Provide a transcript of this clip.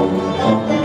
Música